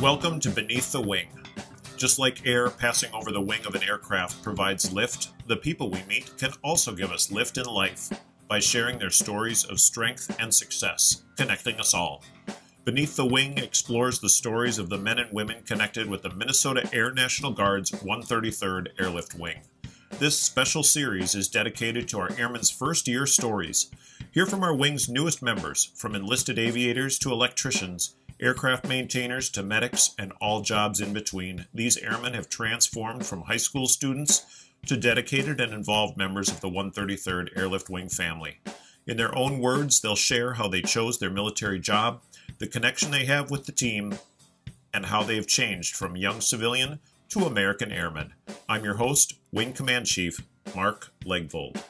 Welcome to Beneath the Wing. Just like air passing over the wing of an aircraft provides lift, the people we meet can also give us lift in life by sharing their stories of strength and success, connecting us all. Beneath the Wing explores the stories of the men and women connected with the Minnesota Air National Guard's 133rd Airlift Wing. This special series is dedicated to our airmen's first year stories. Hear from our wing's newest members, from enlisted aviators to electricians, aircraft maintainers to medics, and all jobs in between. These airmen have transformed from high school students to dedicated and involved members of the 133rd Airlift Wing family. In their own words, they'll share how they chose their military job, the connection they have with the team, and how they've changed from young civilian to American airman. I'm your host, Wing Command Chief Mark Legvold.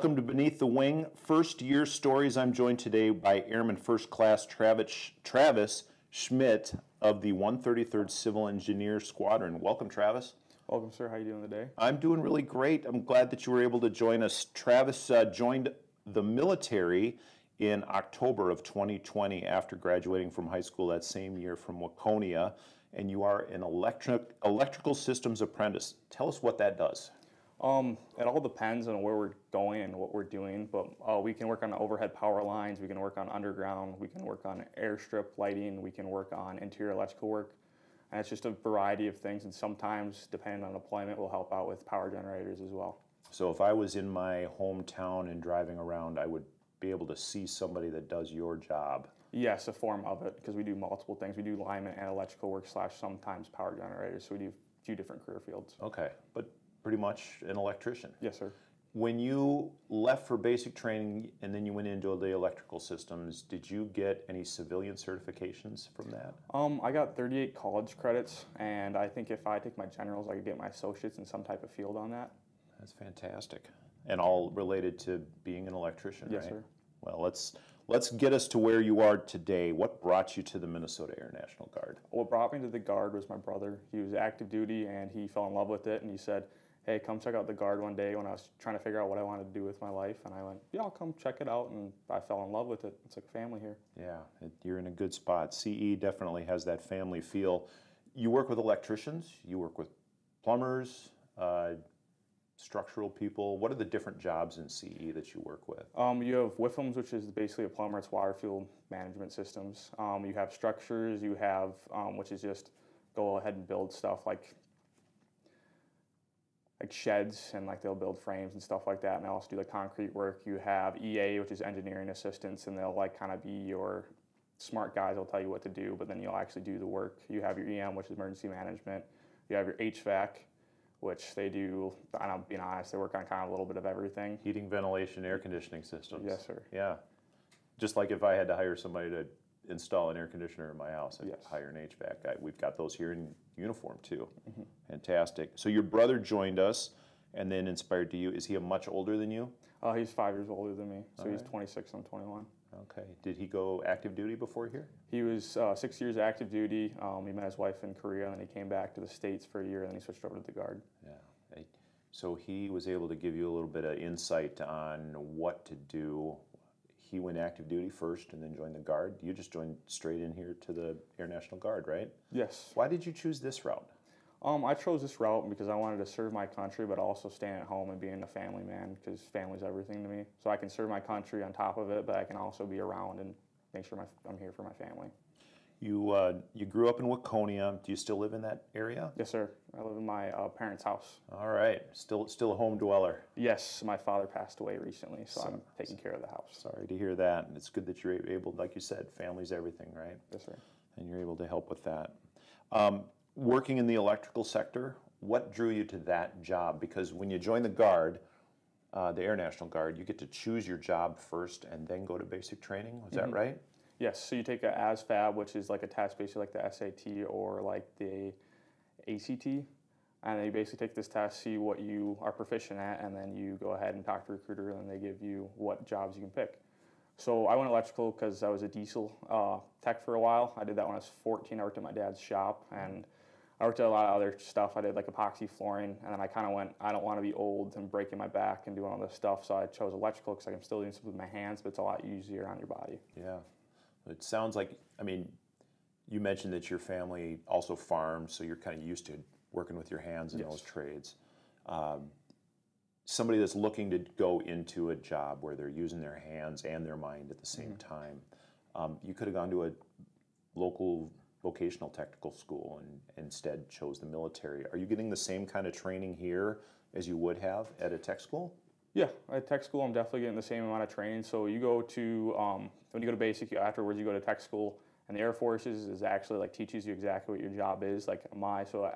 Welcome to Beneath the Wing, first year stories. I'm joined today by Airman First Class Travis, Travis Schmitt of the 133rd Civil Engineer Squadron. Welcome, Travis. Welcome, sir. How you doing today? I'm doing really great. I'm glad that you were able to join us. Travis uh, joined the military in October of 2020 after graduating from high school that same year from Waconia, and you are an electric electrical systems apprentice. Tell us what that does. Um, it all depends on where we're going and what we're doing, but uh, we can work on overhead power lines, we can work on underground, we can work on airstrip lighting, we can work on interior electrical work. And it's just a variety of things, and sometimes, depending on deployment, we'll help out with power generators as well. So if I was in my hometown and driving around, I would be able to see somebody that does your job. Yes, a form of it, because we do multiple things. We do lineman and electrical work slash sometimes power generators, so we do a few different career fields. Okay, but pretty much an electrician. Yes, sir. When you left for basic training and then you went into the electrical systems, did you get any civilian certifications from that? Um, I got 38 college credits, and I think if I take my generals, I could get my associates in some type of field on that. That's fantastic. And all related to being an electrician, Yes, right? sir. Well, let's let's get us to where you are today. What brought you to the Minnesota Air National Guard? What brought me to the Guard was my brother. He was active duty, and he fell in love with it, and he said, hey, come check out the Guard one day when I was trying to figure out what I wanted to do with my life. And I went, yeah, I'll come check it out. And I fell in love with it. It's like family here. Yeah, it, you're in a good spot. CE definitely has that family feel. You work with electricians, you work with plumbers, uh, structural people. What are the different jobs in CE that you work with? Um, you have WIFMs, which is basically a plumber. It's water fuel management systems. Um, you have structures. You have, um, which is just go ahead and build stuff like like sheds and like they'll build frames and stuff like that. And they also do like concrete work. You have EA, which is engineering assistants, and they'll like kind of be your smart guys. They'll tell you what to do, but then you'll actually do the work. You have your EM, which is emergency management. You have your HVAC, which they do. I'm being honest, they work on kind of a little bit of everything. Heating, ventilation, air conditioning systems. Yes, sir. Yeah. Just like if I had to hire somebody to install an air conditioner in my house, I'd Yes. hire an HVAC guy. We've got those here in uniform too. Mm-hmm. Fantastic. So your brother joined us and then inspired to you. Is he a much older than you? Uh, he's five years older than me, so he's Alright. 26. I'm 21. Okay. Did he go active duty before here? He was uh, six years active duty. Um, he met his wife in Korea, and then he came back to the states for a year, and then he switched over to the guard. Yeah. So he was able to give you a little bit of insight on what to do. He went active duty first and then joined the Guard. You just joined straight in here to the Air National Guard, right? Yes. Why did you choose this route? Um, I chose this route because I wanted to serve my country, but also staying at home and being a family man because family's everything to me. So I can serve my country on top of it, but I can also be around and make sure my, I'm here for my family. You uh, you grew up in Waconia. Do you still live in that area? Yes, sir. I live in my uh, parents' house. All right. Still still a home dweller. Yes, my father passed away recently, so I'm So- taking care of the house. Sorry to hear that. And it's good that you're able, like you said, family's everything, right? Yes, sir. And you're able to help with that. Um, working in the electrical sector, what drew you to that job? Because when you join the Guard, uh, the Air National Guard, you get to choose your job first and then go to basic training. Was that right? Yes, so you take a ASVAB, which is like a test basically like the SAT or like the ACT, and then you basically take this test, see what you are proficient at, and then you go ahead and talk to a recruiter, and they give you what jobs you can pick. So I went electrical because I was a diesel uh, tech for a while. I did that when I was 14. I worked at my dad's shop, and I worked at a lot of other stuff. I did like epoxy flooring, and then I kind of went, I don't want to be old and breaking my back and doing all this stuff. So I chose electrical because I'm still doing something with my hands, but it's a lot easier on your body. Yeah. It sounds like, I mean, you mentioned that your family also farms, so you're kind of used to working with your hands in Yes. those trades. Um, somebody that's looking to go into a job where they're using their hands and their mind at the same Mm-hmm. time, um, you could have gone to a local vocational technical school and instead chose the military. Are you getting the same kind of training here as you would have at a tech school? Yeah, at tech school, I'm definitely getting the same amount of training. So you go to um, when you go to basic, afterwards you go to tech school, and the Air Forces is actually like teaches you exactly what your job is. Like my so uh,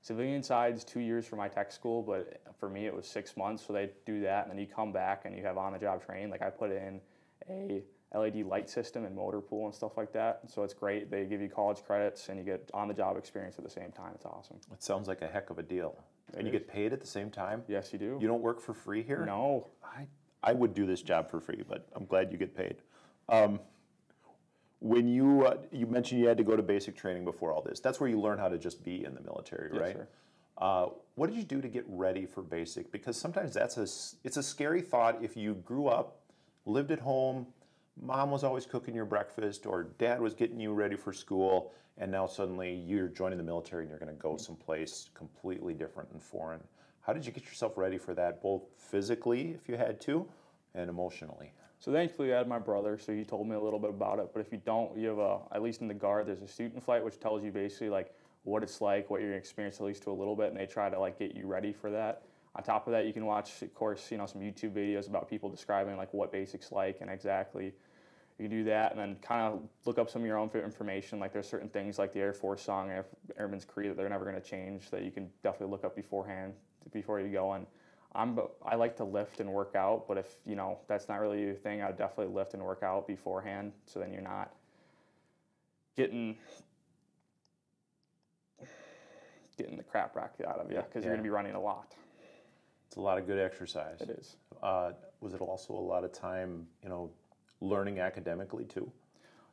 civilian side's two years for my tech school, but for me it was six months. So they do that, and then you come back and you have on the job training. Like I put in a LED light system and motor pool and stuff like that. So it's great. They give you college credits and you get on the job experience at the same time. It's awesome. It sounds like a heck of a deal. and you get paid at the same time? Yes, you do. You don't work for free here? no, I, I would do this job for free, but I'm glad you get paid. Um, when you uh, you mentioned you had to go to basic training before all this, that's where you learn how to just be in the military, Yes, right? sir. Uh, what did you do to get ready for basic? Because sometimes that's a it's a scary thought if you grew up, lived at home, mom was always cooking your breakfast, or dad was getting you ready for school, and now suddenly you're joining the military and you're going to go mm-hmm. someplace completely different and foreign. How did you get yourself ready for that, both physically, if you had to, and emotionally? So thankfully, I had my brother, so he told me a little bit about it. But if you don't, you have a at least in the guard, there's a student flight which tells you basically like what it's like, what you're gonna experience at least to a little bit, and they try to like get you ready for that. On top of that, you can watch, of course, you know, some YouTube videos about people describing like what basics like and exactly. You can do that, and then kind of look up some of your own information. Like there's certain things like the Air Force song, Air, Airman's Creed, that they're never going to change. That you can definitely look up beforehand before you go. And I'm I like to lift and work out, but if you know that's not really your thing, I'd definitely lift and work out beforehand. So then you're not getting getting the crap rocked out of you because Yeah. you're going to be running a lot. It's a lot of good exercise. It is. Uh, was it also a lot of time, you know, learning academically too?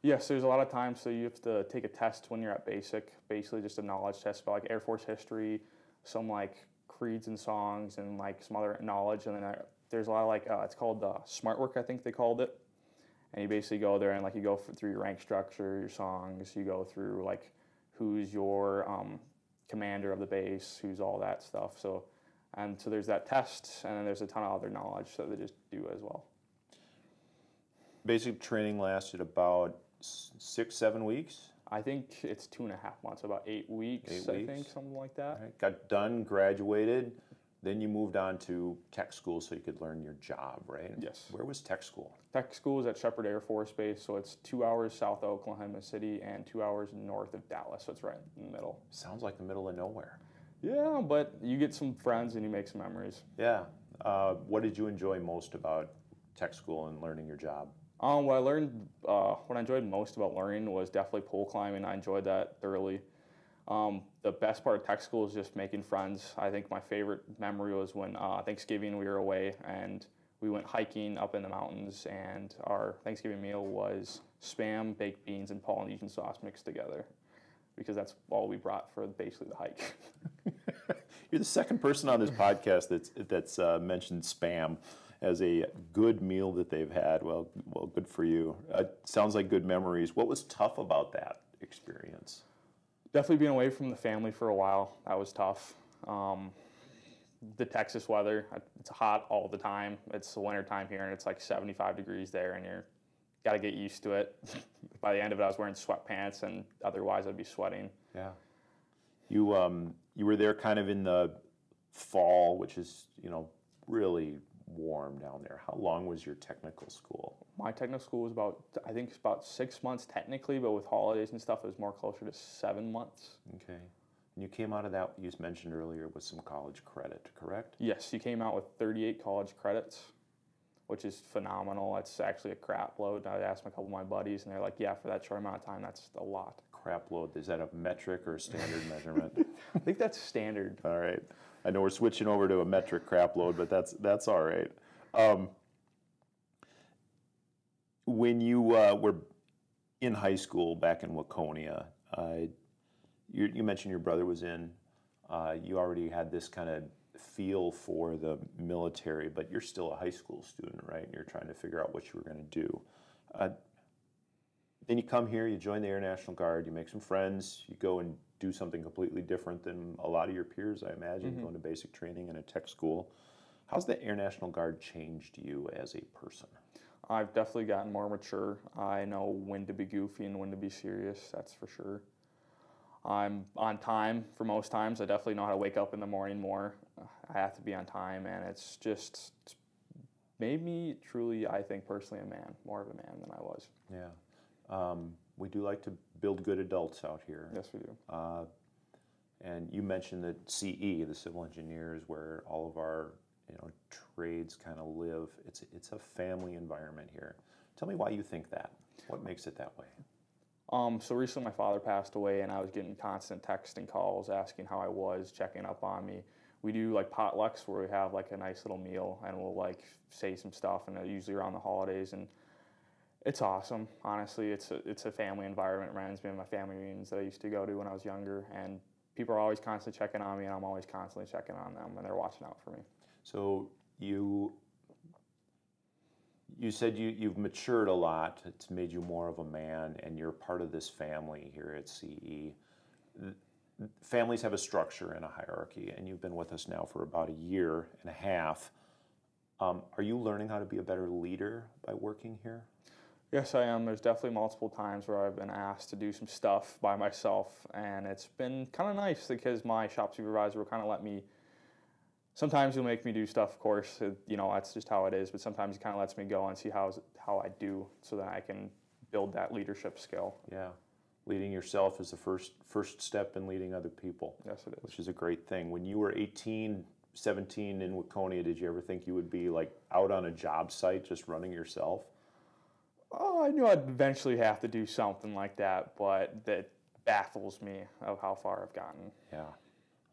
Yes, there's a lot of times. So you have to take a test when you're at basic, basically just a knowledge test about like Air Force history, some like creeds and songs, and like some other knowledge. And then uh, there's a lot of like uh, it's called uh, smart work, I think they called it. And you basically go there and like you go through your rank structure, your songs. You go through like who's your um, commander of the base, who's all that stuff. So and so there's that test, and then there's a ton of other knowledge that they just do as well. Basic training lasted about six, seven weeks. I think it's two and a half months, about eight weeks, Eight I weeks. think, something like that. Right? Got done, graduated, then you moved on to tech school so you could learn your job, right? Yes. Where was tech school? Tech school is at Sheppard Air Force Base, so it's two hours south of Oklahoma City and two hours north of Dallas, so it's right in the middle. Sounds like the middle of nowhere. Yeah, but you get some friends and you make some memories. Yeah. Uh, what did you enjoy most about tech school and learning your job? Um, what I learned, uh, what I enjoyed most about learning was definitely pole climbing. I enjoyed that thoroughly. Um, the best part of tech school is just making friends. I think my favorite memory was when uh, Thanksgiving we were away and we went hiking up in the mountains, and our Thanksgiving meal was spam, baked beans, and Polynesian sauce mixed together, because that's all we brought for basically the hike. You're the second person on this podcast that's that's uh, mentioned spam as a good meal that they've had. Well, well, good for you. Uh, sounds like good memories. What was tough about that experience? Definitely being away from the family for a while. That was tough. Um, the Texas weather, uh, it's hot all the time. It's the winter time here, and it's like 75 degrees there, and you're got to get used to it. By the end of it, I was wearing sweatpants, and otherwise I'd be sweating. Yeah. You um you were there kind of in the fall, which is you know really warm down there. How long was your technical school? My technical school was about, I think it's about six months technically, but with holidays and stuff, it was more closer to seven months. Okay. And you came out of that you mentioned earlier with some college credit, correct? Yes, you came out with 38 college credits, which is phenomenal. It's actually a crap load. I asked a couple of my buddies, and they're like, "Yeah, for that short amount of time, that's a lot." Crap load. Is that a metric or a standard measurement? I think that's standard. All right. I know we're switching over to a metric crap load, but that's that's all right. Um, when you uh, were in high school back in Waconia, uh, You, you mentioned your brother was in. Uh, you already had this kind of feel for the military, but you're still a high school student, right? And you're trying to figure out what you were going to do. Uh, then you come here, you join the Air National Guard, you make some friends, you go and do something completely different than a lot of your peers, I imagine, going to basic training in a tech school. How's the Air National Guard changed you as a person? I've definitely gotten more mature. I know when to be goofy and when to be serious, that's for sure. I'm on time for most times. I definitely know how to wake up in the morning more. I have to be on time, and it's just it's made me truly, I think, personally, a man, more of a man than I was. Yeah. Um, we do like to build good adults out here. Yes, we do. Uh, and you mentioned that CE, the civil engineers, where all of our you know trades kind of live. It's it's a family environment here. Tell me why you think that. What makes it that way? Um, so recently, my father passed away, and I was getting constant texts and calls asking how I was, checking up on me. We do like potlucks where we have like a nice little meal, and we'll like say some stuff, and uh, usually around the holidays, and it's awesome. Honestly, it's a, it's a family environment. It reminds me of my family reunions that I used to go to when I was younger, and people are always constantly checking on me, and I'm always constantly checking on them, and they're watching out for me. So you you said you, you've matured a lot. It's made you more of a man, and you're part of this family here at CE. Families have a structure and a hierarchy, and you've been with us now for about a year and a half. Um, are you learning how to be a better leader by working here? Yes, I am. There's definitely multiple times where I've been asked to do some stuff by myself, and it's been kind of nice because my shop supervisor will kind of let me. Sometimes he'll make me do stuff, of course. It, you know, that's just how it is. But sometimes he kind of lets me go and see how how I do, so that I can build that leadership skill. Yeah, leading yourself is the first first step in leading other people, Yes, it is. which is a great thing. When you were 18, 17 in Waconia, did you ever think you would be like out on a job site just running yourself? Oh, I knew I'd eventually have to do something like that, but that baffles me of how far I've gotten. Yeah.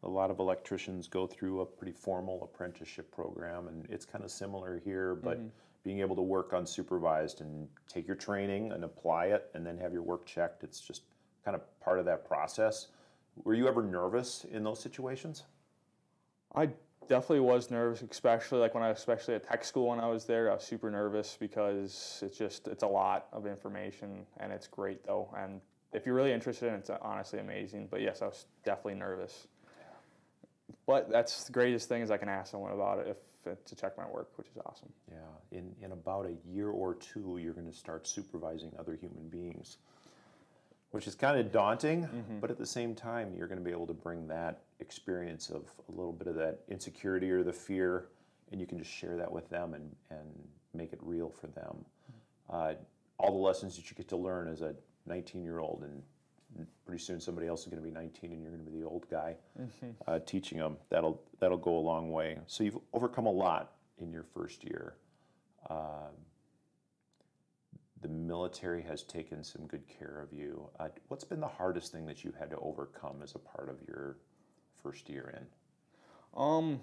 A lot of electricians go through a pretty formal apprenticeship program, and it's kind of similar here, but mm-hmm. being able to work unsupervised and take your training and apply it and then have your work checked, it's just kind of part of that process. Were you ever nervous in those situations? I definitely was nervous, especially like when I, especially at tech school when I was there. I was super nervous because it's just it's a lot of information, and it's great though. And if you're really interested in it, it's honestly amazing. But yes, I was definitely nervous. But that's the greatest thing is I can ask someone about it if to check my work, which is awesome. Yeah. In, in about a year or two, you're going to start supervising other human beings, which is kind of daunting, but at the same time, you're going to be able to bring that experience of a little bit of that insecurity or the fear, and you can just share that with them and, and make it real for them. Uh, all the lessons that you get to learn as a 19 year old, and pretty soon somebody else is going to be 19 and you're going to be the old guy uh, teaching them. That'll, that'll go a long way. So you've overcome a lot in your first year. Um, the military has taken some good care of you. Uh, what's been the hardest thing that you had to overcome as a part of your first year in? Um,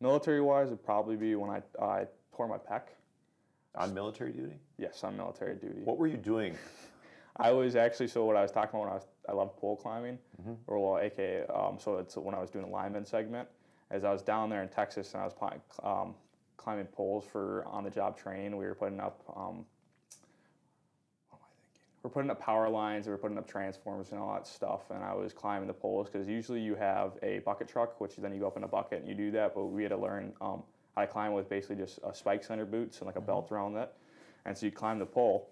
military wise, it'd probably be when I I tore my pec. On military duty? Yes, on military duty. What were you doing? I was actually so what I was talking about when I was I love pole climbing, or well, aka um, so it's when I was doing a lineman segment. As I was down there in Texas and I was um, climbing poles for on the job training, we were putting up. Um, what am I thinking? We're putting up power lines, we're putting up transformers and all that stuff, and I was climbing the poles because usually you have a bucket truck, which then you go up in a bucket and you do that, but we had to learn um, how to climb with basically just uh, spikes on your boots and like a belt around it, and so you climb the pole.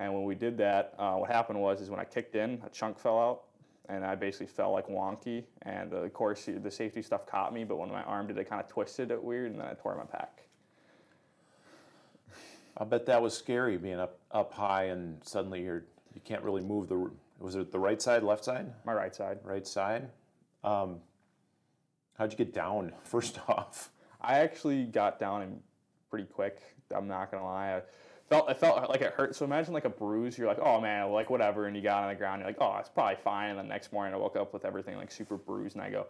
And when we did that, uh, what happened was is when I kicked in, a chunk fell out, and I basically fell like wonky. And uh, of course, the safety stuff caught me, but when my arm did, it kind of twisted it weird, and then I tore my pec. I bet that was scary being up, up high and suddenly you're, you can't really move the, was it the right side, left side? My right side. Right side. Um, how'd you get down, first off? I actually got down and pretty quick. I'm not gonna lie. I felt I felt like it hurt. So imagine like a bruise. You're like, oh man, like whatever, and you got on the ground. You're like, oh, it's probably fine. And the next morning, I woke up with everything like super bruised, and I go,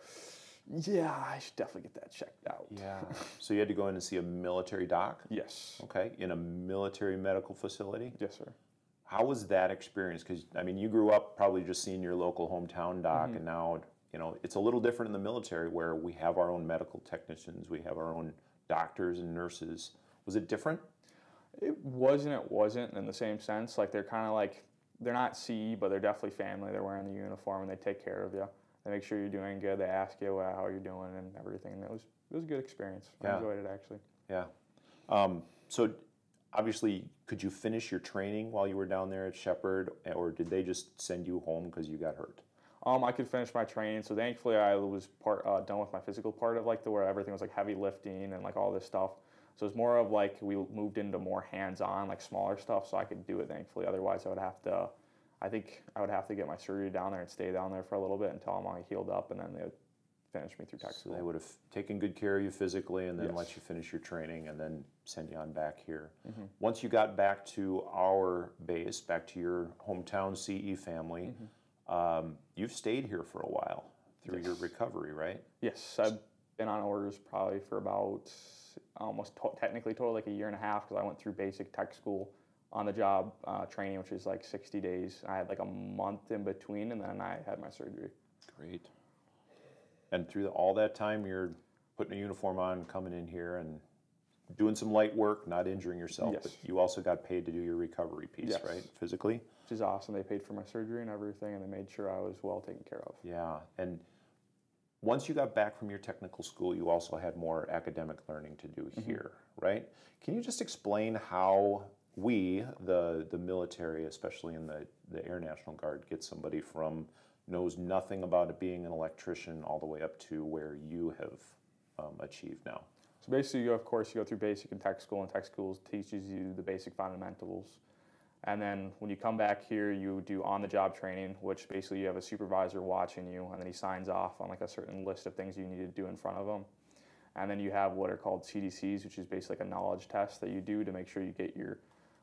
yeah, I should definitely get that checked out. Yeah. so you had to go in and see a military doc? Yes. Okay. In a military medical facility? Yes, sir. How was that experience? Because I mean, you grew up probably just seeing your local hometown doc, Mm-hmm. and now you know it's a little different in the military where we have our own medical technicians, we have our own doctors and nurses. Was it different? It wasn't. It wasn't in the same sense. Like they're kind of like they're not CE, but they're definitely family. They're wearing the uniform and they take care of you. They make sure you're doing good. They ask you uh, how you're doing and everything. And it was it was a good experience. I enjoyed it actually. Yeah. Um, so obviously, could you finish your training while you were down there at Sheppard, or did they just send you home because you got hurt? Um, I could finish my training, so thankfully I was part uh, done with my physical part of like the where everything was like heavy lifting and like all this stuff. So it's more of like we moved into more hands-on, like smaller stuff, so I could do it. Thankfully, otherwise I would have to. I think I would have to get my surgery down there and stay down there for a little bit until I'm all healed up, and then they would finish me through tech So they would have taken good care of you physically and then Yes. let you finish your training and then send you on back here. Mm-hmm. Once you got back to our base, back to your hometown CE family, Mm-hmm. um, you've stayed here for a while through your recovery, right? Yes, I've been on orders probably for about almost to- technically total like a year and a half because I went through basic tech school on the job uh, training, which is like 60 days. I had like a month in between, and then I had my surgery. Great. And through the, all that time, you're putting a uniform on, coming in here, and doing some light work, not injuring yourself. But Yes. you also got paid to do your recovery piece, Yes. right? Physically. Which is awesome. They paid for my surgery and everything, and they made sure I was well taken care of. Yeah. And once you got back from your technical school, you also had more academic learning to do here, right? Can you just explain how we, the the military, especially in the, the Air National Guard, get somebody from knows nothing about it being an electrician all the way up to where you have um, achieved now? So basically, you of course you go through basic and tech school, and tech school teaches you the basic fundamentals. And then when you come back here, you do on-the-job training, which basically you have a supervisor watching you, and then he signs off on like a certain list of things you need to do in front of him. And then you have what are called CDCs, which is basically like a knowledge test that you do to make sure you get your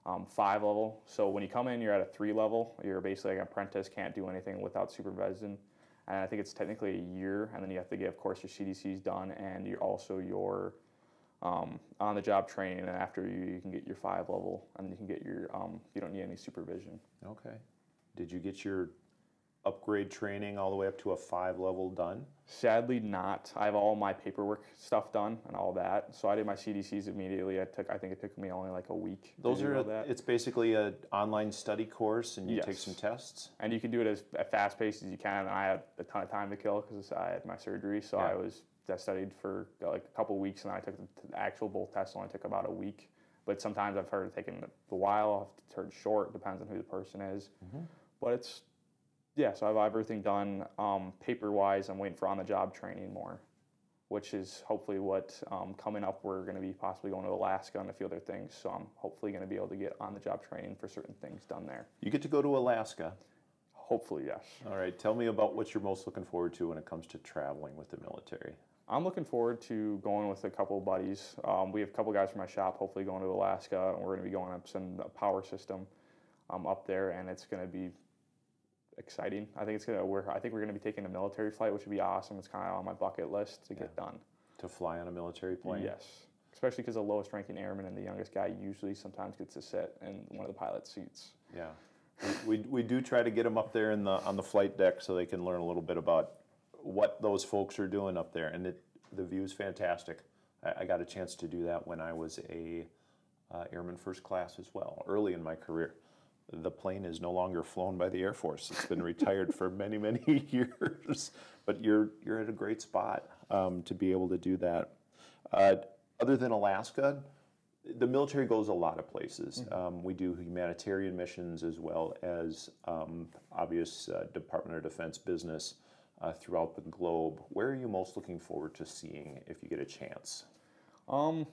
um, five level. So when you come in, you're at a three level. You're basically like an apprentice, can't do anything without supervision. And I think it's technically a year, and then you have to get, of course, your CDCs done, and you're also your um, on the job training. And after you, you can get your five level, and you can get your um, you don't need any supervision. Okay. Did you get your upgrade training all the way up to a five level done? Sadly, not. I have all my paperwork stuff done and all that. So I did my CDCs immediately. I took, I think it took me only like a week. Those are it's basically an online study course and you take some tests. and you can do it as, as fast paced as you can. And I had a ton of time to kill because I had my surgery, so Yeah. I was I studied for like a couple weeks, and I took the, the actual both tests only took about a week. But sometimes I've heard it taking a while. I've heard short. Depends on who the person is. Mm-hmm. But it's yeah. So I have everything done um, paper wise. I'm waiting for on the job training more, which is hopefully what um, coming up. We're going to be possibly going to Alaska and a few other things. So I'm hopefully going to be able to get on the job training for certain things done there. You get to go to Alaska. Hopefully, yes. All right, tell me about what you're most looking forward to when it comes to traveling with the military. I'm looking forward to going with a couple of buddies. Um, we have a couple guys from my shop, hopefully going to Alaska, and we're going to be going up some power system um, up there, and it's going to be exciting. I think it's going to. We're, I think we're going to be taking a military flight, which would be awesome. It's kind of on my bucket list to get done. To fly on a military plane? Yes, especially because the lowest ranking airman and the youngest guy usually sometimes gets to sit in one of the pilot seats. Yeah. We, we, we do try to get them up there in the, on the flight deck so they can learn a little bit about what those folks are doing up there. And it, the view is fantastic. I, I got a chance to do that when I was a uh, airman first class as well, early in my career. The plane is no longer flown by the Air Force. It's been retired for many, many years. But you're, you're at a great spot um, to be able to do that. Uh, other than Alaska, the military goes a lot of places. Um, we do humanitarian missions as well as um, obvious uh, Department of Defense business uh, throughout the globe. Where are you most looking forward to seeing if you get a chance? Um,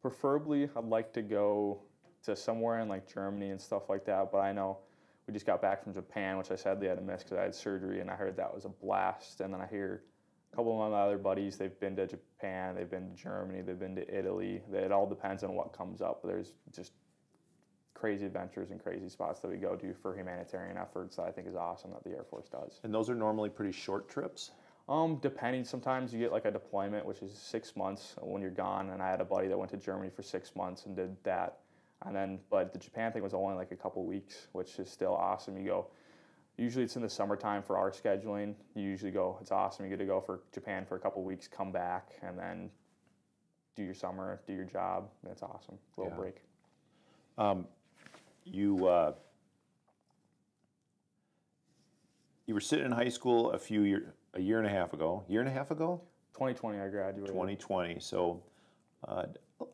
preferably, I'd like to go to somewhere in like Germany and stuff like that. But I know we just got back from Japan, which I sadly had to miss because I had surgery, and I heard that was a blast. And then I hear a couple of my other buddies, they've been to Japan, they've been to Germany, they've been to Italy. It all depends on what comes up. There's just crazy adventures and crazy spots that we go to for humanitarian efforts that I think is awesome that the Air Force does. And those are normally pretty short trips. Um, depending, sometimes you get like a deployment, which is six months when you're gone. And I had a buddy that went to Germany for six months and did that. And then, but the Japan thing was only like a couple weeks, which is still awesome. You go, usually it's in the summertime for our scheduling. You usually go, it's awesome. You get to go for Japan for a couple weeks, come back, and then do your summer, do your job. That's awesome. Little Yeah. break. You uh, you were sitting in high school a few year a year and a half ago. Year and a half ago, 2020, I graduated. 2020. So uh,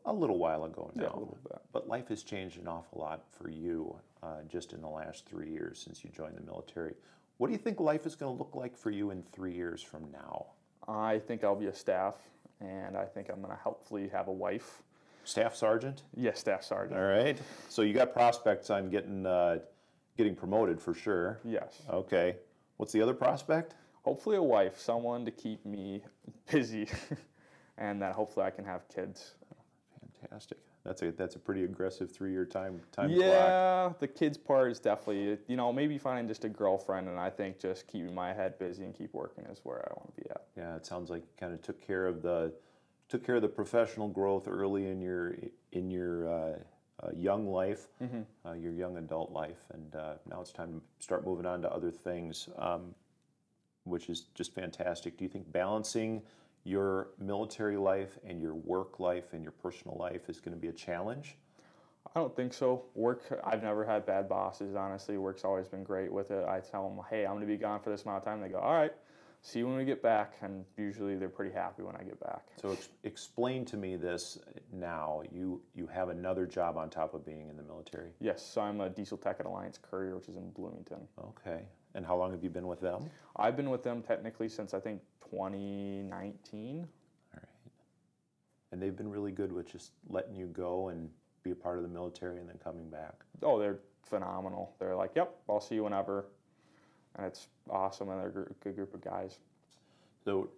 a little while ago now. Yeah, a little bit. But life has changed an awful lot for you uh, just in the last three years since you joined the military. What do you think life is going to look like for you in three years from now? I think I'll be a staff, and I think I'm going to hopefully have a wife. Staff sergeant. Yes, staff sergeant. All right. So you got prospects on getting uh, getting promoted for sure. Yes. Okay. What's the other prospect? Hopefully, a wife, someone to keep me busy, and that hopefully I can have kids. Fantastic. That's a that's a pretty aggressive three year time time clock. Yeah, the kids part is definitely, you know, maybe finding just a girlfriend, and I think just keeping my head busy and keep working is where I want to be at. Yeah, it sounds like you kind of took care of the took care of the professional growth early in your in your uh, uh, young life, uh, your young adult life, and uh, now it's time to start moving on to other things, um, which is just fantastic. Do you think balancing your military life and your work life and your personal life is going to be a challenge? I don't think so. Work, I've never had bad bosses, honestly. Work's always been great with it. I tell them, hey, I'm going to be gone for this amount of time. They go, all right, see you when we get back. And usually they're pretty happy when I get back. So ex- explain to me this now. You you have another job on top of being in the military. Yes, so I'm a diesel tech at Alliance Courier, which is in Bloomington. Okay. And how long have you been with them? I've been with them technically since I think 2019. All right. And they've been really good with just letting you go and be a part of the military and then coming back. Oh, they're phenomenal. They're like, yep, I'll see you whenever. And it's awesome, and they're a good group of guys. So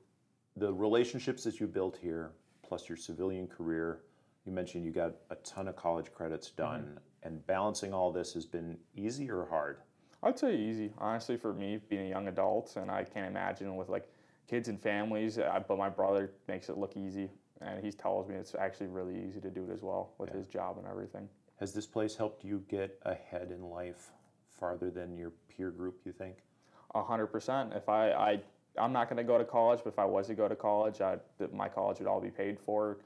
the relationships that you built here, plus your civilian career, you mentioned you got a ton of college credits done, mm-hmm. and balancing all this has been easy or hard? I'd say easy, honestly, for me being a young adult, and I can't imagine with like kids and families. I, but my brother makes it look easy, and he tells me it's actually really easy to do it as well with his job and everything. Has this place helped you get ahead in life farther than your peer group, you think? A hundred percent. If I, I, I'm not going to go to college, but if I was to go to college, I, my college would all be paid for.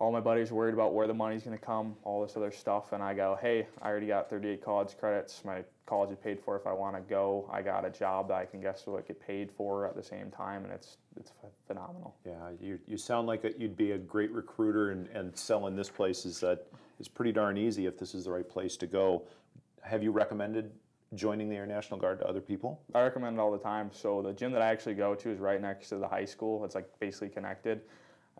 All my buddies worried about where the money's going to come, all this other stuff, and I go, hey, I already got 38 college credits. My college is paid for. If I want to go, I got a job that I can guess what get paid for at the same time, and it's it's phenomenal. Yeah, you, you sound like a, you'd be a great recruiter, and, and selling this place is uh, is pretty darn easy if this is the right place to go. Have you recommended joining the Air National Guard to other people? I recommend it all the time. So the gym that I actually go to is right next to the high school. It's like basically connected,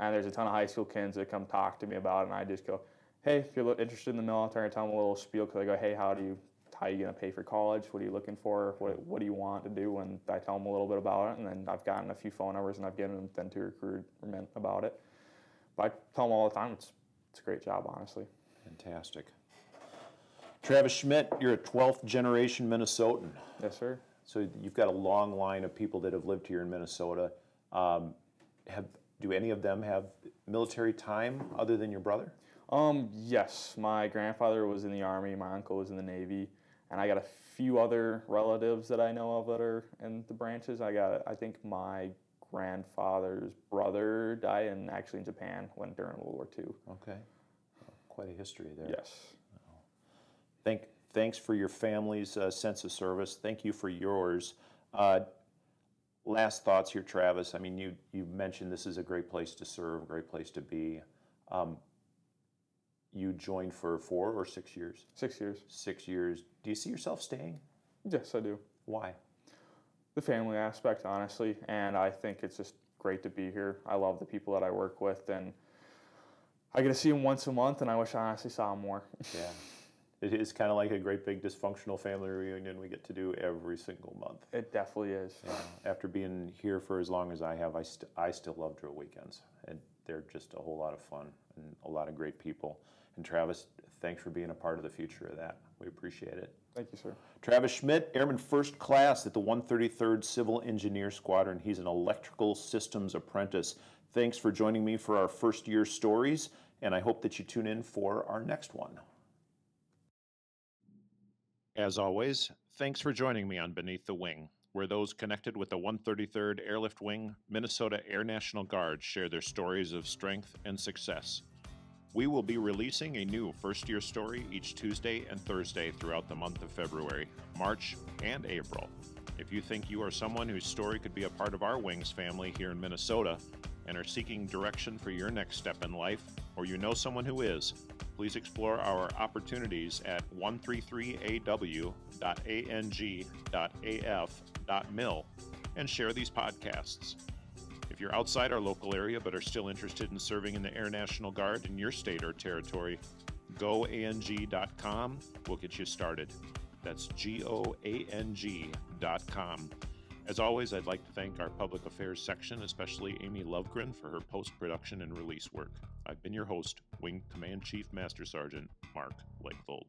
and there's a ton of high school kids that come talk to me about it, and I just go, hey, if you're interested in the military, I tell them a little spiel because I go, hey, how do you how are you going to pay for college? What are you looking for? What, what do you want to do? And I tell them a little bit about it, and then I've gotten a few phone numbers, and I've given them to recruitment about it. But I tell them all the time, it's it's a great job, honestly. Fantastic. Travis Schmitt, you're a 12th generation Minnesotan. Yes, sir. So you've got a long line of people that have lived here in Minnesota. Um, have do any of them have military time other than your brother? Um, yes, my grandfather was in the army, my uncle was in the navy, and I got a few other relatives that I know of that are in the branches. I got, I think my grandfather's brother died in actually in Japan when during World War II. Okay, quite a history there. Yes. Thank, thanks for your family's uh, sense of service. Thank you for yours. Uh, last thoughts here, Travis. I mean, you you mentioned this is a great place to serve, great place to be. Um, you joined for four or six years. Six years. Six years. Do you see yourself staying? Yes, I do. Why? The family aspect, honestly, and I think it's just great to be here. I love the people that I work with, and I get to see them once a month, and I wish I honestly saw them more. Yeah. It is kind of like a great big dysfunctional family reunion we get to do every single month. it definitely is. Yeah. After being here for as long as I have, I, st- I still love drill weekends. And they're just a whole lot of fun and a lot of great people. And Travis, thanks for being a part of the future of that. We appreciate it. Thank you, sir. Travis Schmitt, Airman First Class at the 133rd Civil Engineer Squadron. He's an electrical systems apprentice. Thanks for joining me for our first year stories, and I hope that you tune in for our next one. As always, thanks for joining me on Beneath the Wing, where those connected with the 133rd Airlift Wing Minnesota Air National Guard share their stories of strength and success. We will be releasing a new first year story each Tuesday and Thursday throughout the month of February, March, and April. If you think you are someone whose story could be a part of our Wings family here in Minnesota and are seeking direction for your next step in life, or you know someone who is, please explore our opportunities at 133aw.ang.af.mil and share these podcasts. If you're outside our local area but are still interested in serving in the Air National Guard in your state or territory, goang.com will get you started. That's G O A N G.com. As always, I'd like to thank our public affairs section, especially Amy Lovegren, for her post production and release work. I've been your host, Wing Command Chief Master Sergeant Mark Legvold.